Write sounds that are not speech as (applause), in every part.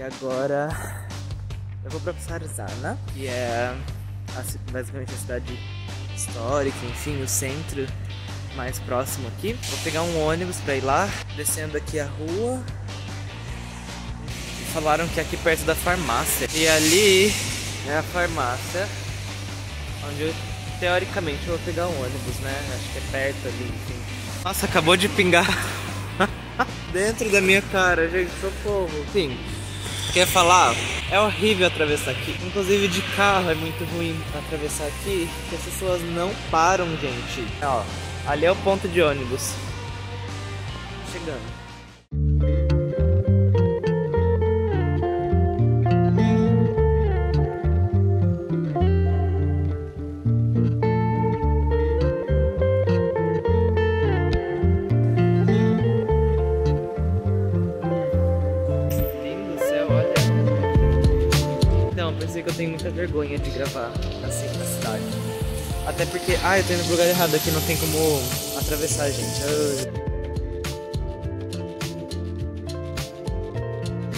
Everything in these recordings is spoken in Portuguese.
E agora eu vou pra Sarzana, que é a, basicamente a cidade histórica, enfim, o centro mais próximo aqui. Vou pegar um ônibus pra ir lá, descendo aqui a rua. E falaram que é aqui perto da farmácia. E ali é a farmácia, onde eu, teoricamente eu vou pegar um ônibus, né? Acho que é perto ali, enfim. Nossa, acabou de pingar (laughs) dentro da minha cara, gente, socorro. Sim, quer falar? É horrível atravessar aqui. Inclusive de carro é muito ruim atravessar aqui, porque as pessoas não param, gente. Ó, ali é o ponto de ônibus. Chegando. Tenho muita vergonha de gravar assim na cidade. Até porque. Ah, eu tô indo pro lugar errado aqui, não tem como atravessar, gente. Ah.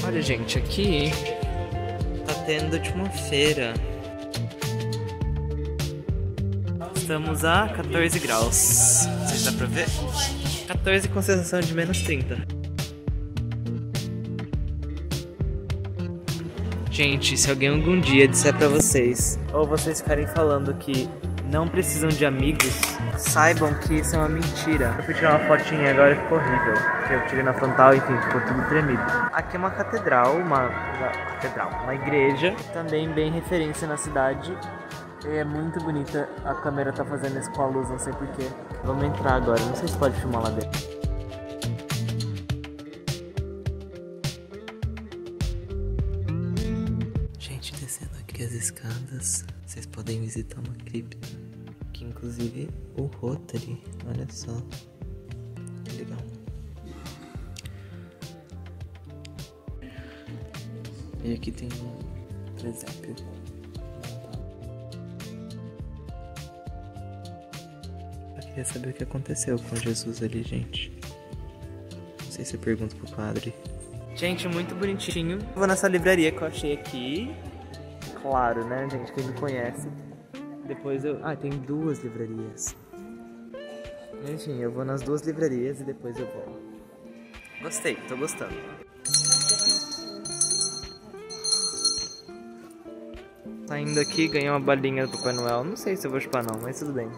Olha, gente, aqui tá tendo de uma feira. Estamos a 14 graus. Se dá pra ver. 14 com sensação de menos 30. Gente, se alguém algum dia disser pra vocês, ou vocês ficarem falando que não precisam de amigos, saibam que isso é uma mentira. Eu fui tirar uma fotinha agora e ficou horrível. Que eu tirei na frontal, enfim, ficou tudo tremido. Aqui é uma catedral, uma, uma catedral, uma igreja, também bem referência na cidade. E é muito bonita. A câmera tá fazendo isso com a luz, não sei porquê. Vamos entrar agora, não sei se pode filmar lá dentro. Aqui as escadas, vocês podem visitar uma cripta. Que inclusive o Rotary, olha só. Que legal. E aqui tem um presépio. Eu queria saber o que aconteceu com Jesus ali, gente. Não sei se eu pergunto pro padre. Gente, muito bonitinho. Vou nessa livraria que eu achei aqui. Claro, né, gente? Quem me conhece. Depois eu. Ah, tem duas livrarias. Enfim, eu vou nas duas livrarias e depois eu vou. Gostei, tô gostando. Tá indo aqui ganhar uma balinha do Papai Noel. Não sei se eu vou chupar não, mas tudo bem.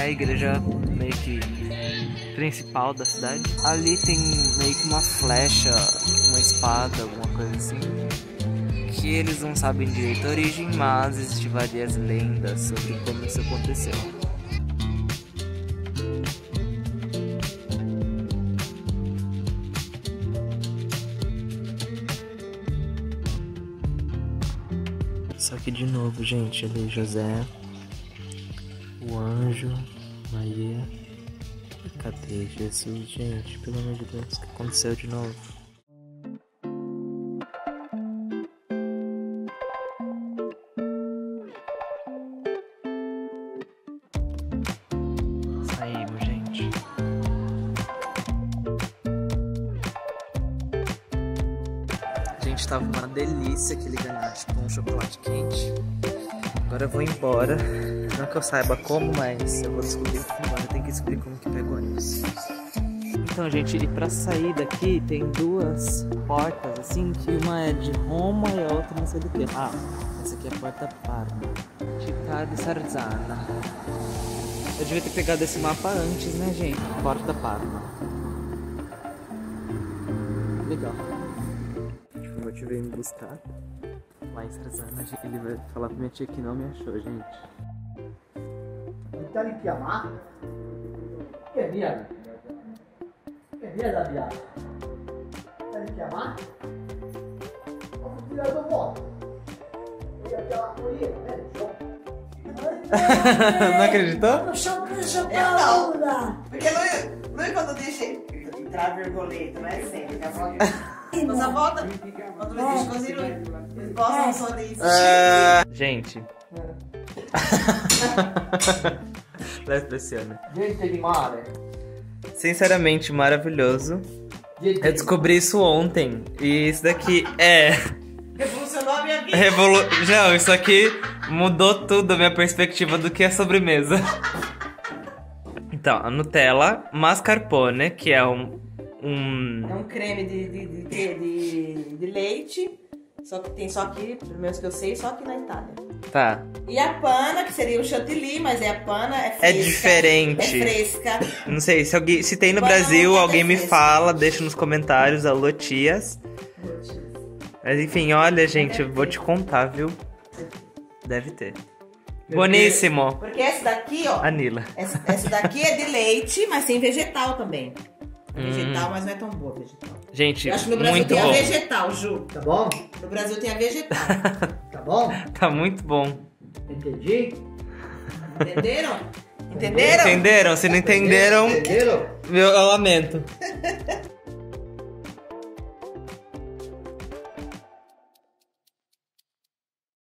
É a igreja meio que principal da cidade. Ali tem meio que uma flecha, uma espada, alguma coisa assim. Que eles não sabem direito a origem, mas existem várias lendas sobre como isso aconteceu. Só que de novo, gente, ali José, o anjo, Maria. Cadê Jesus, gente? Pelo amor de Deus, o que aconteceu de novo? Saímos, gente. Gente, tava uma delícia aquele ganache com chocolate quente. Agora eu vou embora. Não que eu saiba como, mas eu vou descobrir. Agora eu tenho que descobrir como que pega o ônibus. Então, gente, e pra sair daqui tem duas portas, assim, que uma é de Roma e a outra não sei do que. Ah, essa aqui é a porta Parma. Città di Sarzana. Eu devia ter pegado esse mapa antes, né, gente? Porta Parma. Legal. Que eu te ver me buscar. Lá em Sarzana, ele vai falar pra minha tia que não me achou, gente. Non ti richiama? Che via? Che via da via? Ti richiama? Ho tirato fuori. E abbiamo la (laughs) corriere, vedi? não acreditou? Cosa Eu não. paura. Porque não, não é quando deixa, tra virgoleta, não é sempre, Cosa volta? Quando mi dici così lui sposta un po' di... (laughs) Gente. La espressione. Gente di mare. Sinceramente maravilhoso. Gente Eu descobri isso ontem. E isso daqui é. Revolucionou a minha vida. Revolu... Não, isso aqui mudou tudo a minha perspectiva do que é sobremesa. Então, a Nutella mascarpone, que é um. É um... um creme de, de, de, de, de- de leite. Só que tem só aqui, pelo menos que eu sei, só aqui na Itália. Tá. E a pana, que seria o chantilly, mas é a pana, é fresca. diferente. É fresca. Não sei, se, alguém, se tem no Banana Brasil, alguém me fresca. fala, deixa nos comentários, alô tias. Mas enfim, olha, gente, eu vou te contar, viu? Deve ter. Boníssimo. Porque essa daqui, ó. Anila. Essa, essa daqui é de leite, mas tem vegetal também. É Hum. Vegetal, mas não é tão boa vegetal. Gente, Eu acho que no Brasil muito tem bom. a vegetal, Ju. Tá bom? No Brasil tem a vegetal. (laughs) Tá bom? Tá muito bom. Entendi? Entenderam? Entenderam? Entenderam? Se não entenderam, Entenderam? eu, eu lamento. (laughs)